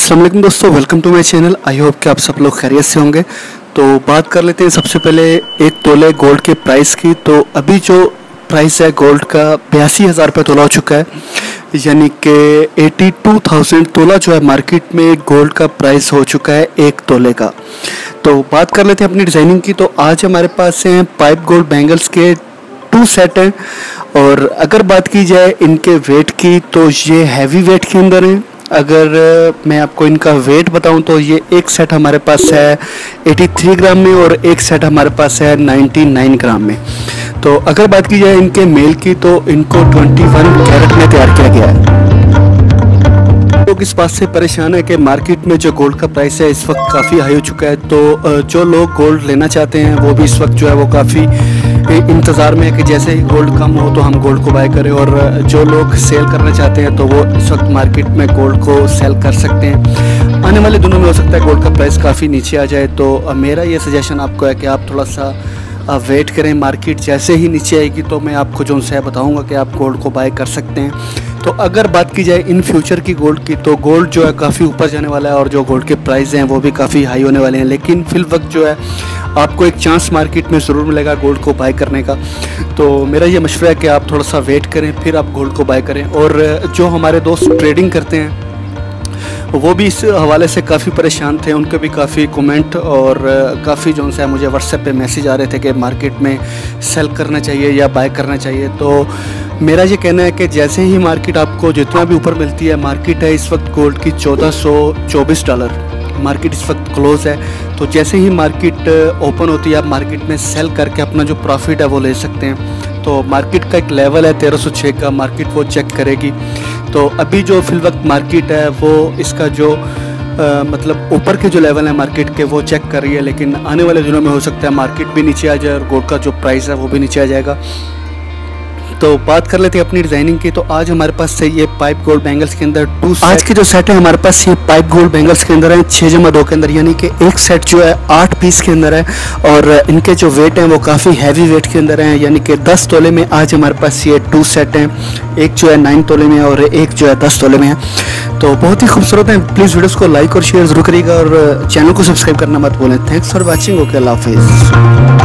वालेकुम दोस्तों welcome to my channel I hope कि आप सब लोग खैरियत से होंगे। तो बात कर लेते हैं सबसे पहले एक तोले गोल्ड के प्राइस की। तो अभी जो प्राइस है गोल्ड का, बयासी हज़ार रुपये तोला हो चुका है। यानी कि एटी टू थाउज़ेंड तोला जो है मार्केट में गोल्ड का प्राइस हो चुका है एक तोले का। तो बात कर लेते हैं अपनी डिज़ाइनिंग की। तो आज हमारे पास हैं पाइप गोल्ड बैंगल्स के टू सेट हैं। और अगर बात की जाए इनके वेट की तो ये हैवी वेट के अंदर हैं। अगर मैं आपको इनका वेट बताऊँ तो ये एक सेट हमारे पास है 83 ग्राम में और एक सेट हमारे पास है 99 ग्राम में। तो अगर बात की जाए इनके मेल की तो इनको 21 कैरेट में तैयार किया गया है। लोग इस बात से परेशान है कि मार्केट में जो गोल्ड का प्राइस है इस वक्त काफ़ी हाई हो चुका है तो जो लोग गोल्ड लेना चाहते हैं वो भी इस वक्त जो है वो काफ़ी इंतज़ार में है कि जैसे ही गोल्ड कम हो तो हम गोल्ड को बाय करें और जो लोग सेल करना चाहते हैं तो वो इस वक्त मार्केट में गोल्ड को सेल कर सकते हैं। आने वाले दिनों में हो सकता है गोल्ड का प्राइस काफ़ी नीचे आ जाए तो मेरा ये सजेशन आपको है कि आप थोड़ा सा वेट करें मार्केट जैसे ही नीचे आएगी तो मैं आपको जो है बताऊँगा कि आप गोल्ड को बाय कर सकते हैं। तो अगर बात की जाए इन फ्यूचर की गोल्ड की तो गोल्ड जो है काफ़ी ऊपर जाने वाला है और जो गोल्ड के प्राइस हैं वो भी काफ़ी हाई होने वाले हैं। लेकिन फिल वक्त जो है, आपको एक चांस मार्केट में ज़रूर मिलेगा गोल्ड को बाय करने का। तो मेरा ये मशवरा है कि आप थोड़ा सा वेट करें, फिर आप गोल्ड को बाय करें। और जो हमारे दोस्त ट्रेडिंग करते हैं वो भी इस हवाले से काफ़ी परेशान थे, उनके भी काफ़ी कमेंट और काफ़ी जो है मुझे व्हाट्सएप पे मैसेज आ रहे थे कि मार्केट में सेल करना चाहिए या बाय करना चाहिए। तो मेरा ये कहना है कि जैसे ही मार्केट आपको जितना भी ऊपर मिलती है मार्केट है इस वक्त गोल्ड की चौदह डॉलर मार्केट इस वक्त क्लोज़ है। तो जैसे ही मार्केट ओपन होती है, आप मार्केट में सेल करके अपना जो प्रॉफिट है वो ले सकते हैं। तो मार्केट का एक लेवल है तेरह सौ छः का मार्केट वो चेक करेगी। तो अभी जो फिल वक्त मार्केट है वो इसका जो आ, मतलब ऊपर के जो लेवल है मार्केट के वो चेक कर रही है लेकिन आने वाले दिनों में हो सकता है मार्केट भी नीचे आ जाए और गोल्ड का जो प्राइस है वो भी नीचे आ जाएगा। तो बात कर लेते हैं अपनी डिज़ाइनिंग की। तो आज हमारे पास से ये पाइप गोल्ड बैंगल्स के अंदर टू आज के जो सेट है, हमारे पास ये पाइप गोल्ड बैंगल्स के अंदर है छः जमा दो के अंदर। यानी कि एक सेट जो है, आठ पीस के अंदर है और इनके जो वेट हैं, वो काफ़ी हैवी वेट के अंदर हैं। यानी कि दस तोले में आज हमारे पास ये टू सेट हैं। एक जो है नाइन तोले में और एक जो है दस तोले में है। तो बहुत ही खूबसूरत है। प्लीज़ वीडियोज़ को लाइक और शेयर ज़रूर करिएगा और चैनल को सब्सक्राइब करना मत बोलें थैंक्स फॉर वॉचिंग ओके अल्लाह हाफिज़